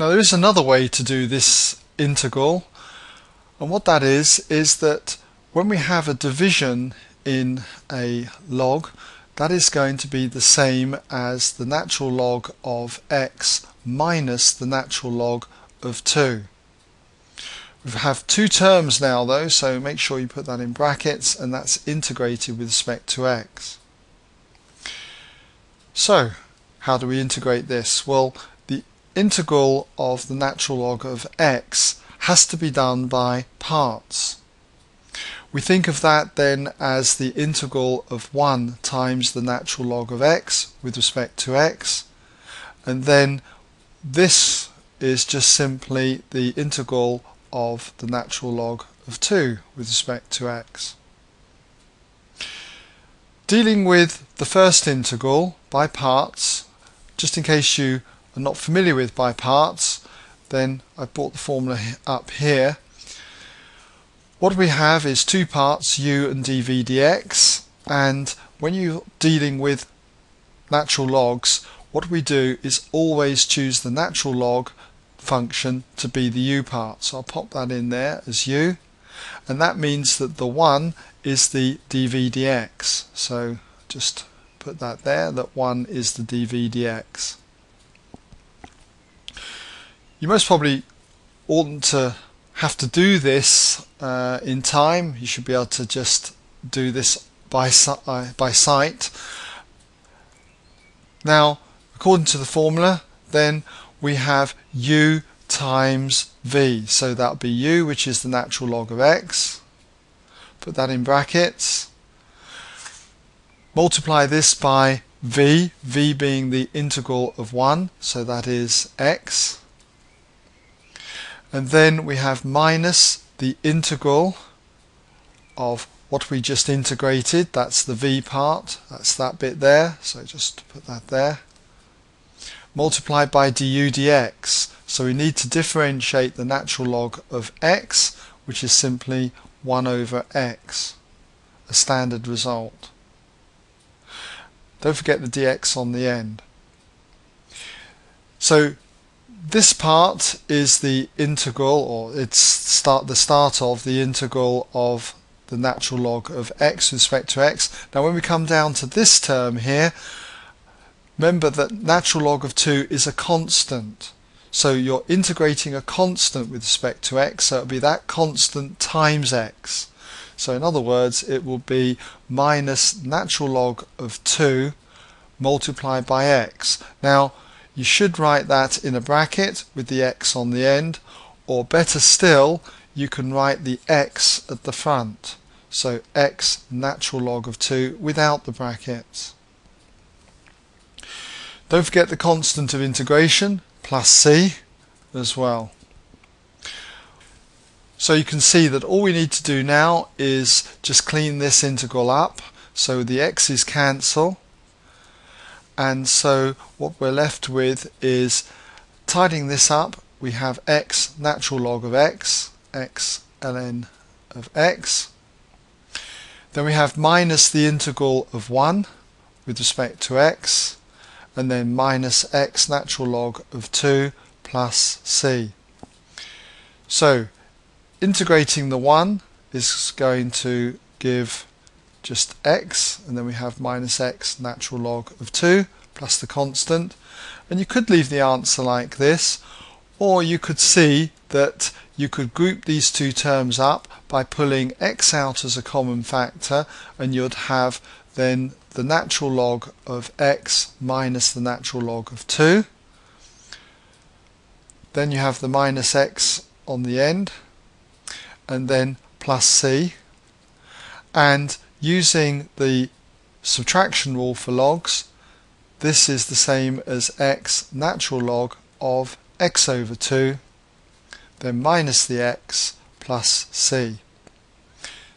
Now there is another way to do this integral and what that is is that when we have a division in a log that is going to be the same as the natural log of x minus the natural log of 2. We have two terms now though so make sure you put that in brackets and that's integrated with respect to x. So how do we integrate this? Well integral of the natural log of x has to be done by parts. We think of that then as the integral of 1 times the natural log of x with respect to x and then this is just simply the integral of the natural log of 2 with respect to x. Dealing with the first integral by parts, just in case you are not familiar with by parts, then I've brought the formula up here what we have is two parts, u and dv dx, and when you're dealing with natural logs, what we do is always choose the natural log function to be the u part. So I'll pop that in there as u, and that means that the 1 is the dv dx. So just put that there, that 1 is the dv dx. You most probably oughtn't to have to do this uh, in time. You should be able to just do this by, uh, by sight. Now, according to the formula, then we have u times v. So that would be u, which is the natural log of x. Put that in brackets. Multiply this by v, v being the integral of 1, so that is x and then we have minus the integral of what we just integrated. That's the v part. That's that bit there. So just put that there. Multiplied by du dx. So we need to differentiate the natural log of x which is simply 1 over x. A standard result. Don't forget the dx on the end. So this part is the integral or it's start the start of the integral of the natural log of x with respect to x. Now when we come down to this term here remember that natural log of 2 is a constant so you're integrating a constant with respect to x so it'll be that constant times x. So in other words it will be minus natural log of 2 multiplied by x. Now you should write that in a bracket with the x on the end or better still you can write the x at the front so x natural log of 2 without the brackets. Don't forget the constant of integration plus c as well. So you can see that all we need to do now is just clean this integral up so the x's cancel and so what we're left with is tidying this up we have x natural log of x x ln of x. Then we have minus the integral of 1 with respect to x and then minus x natural log of 2 plus c. So integrating the 1 is going to give just x and then we have minus x natural log of 2 plus the constant. And you could leave the answer like this or you could see that you could group these two terms up by pulling x out as a common factor and you'd have then the natural log of x minus the natural log of 2 then you have the minus x on the end and then plus c. And using the subtraction rule for logs, this is the same as x natural log of x over 2, then minus the x plus c.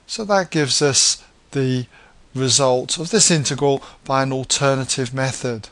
So that gives us the result of this integral by an alternative method.